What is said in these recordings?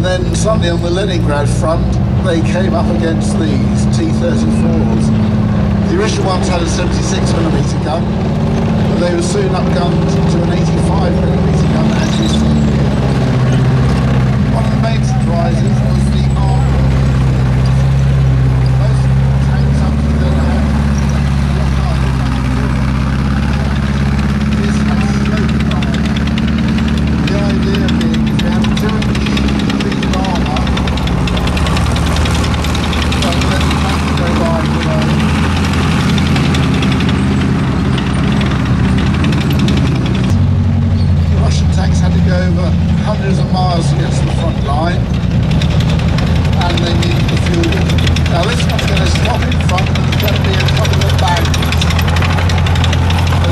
And then suddenly on the Leningrad front, they came up against these T-34s. The original ones had a 76mm gun, but they were soon upgunned to an 85mm gun, as you see here. One of the main surprises was the armor. Most tanks up to then had this has slope armor. The idea being if you have a two-inch piece of armor, well, then the tank can go by below. The Russian tanks had to go over hundreds of miles to the front line, and they needed the fuel. Now this one's going to stop in front, and there's going to be a couple of banks. So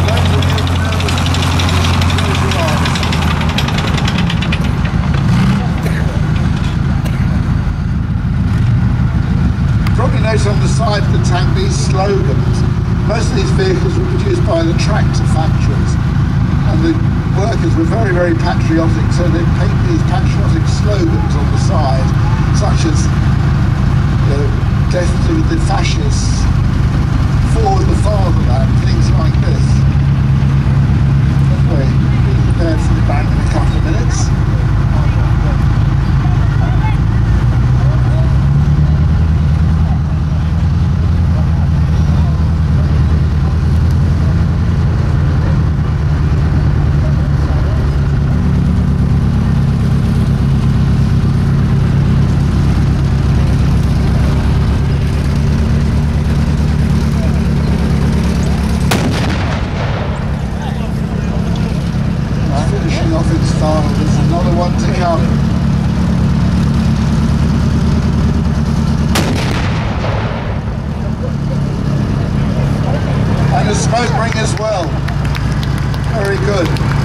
probably notice on the side of the tank these slogans. Most of these vehicles were produced by the tractor factories workers were very, very patriotic so they paint these patriotic slogans on the side such as you know, death to the fascists, forward the fatherland, things like this. Anyway, be prepared for the bang in a couple of minutes. It's finishing off its style. There's another one to come. And a smoke ring as well. Very good.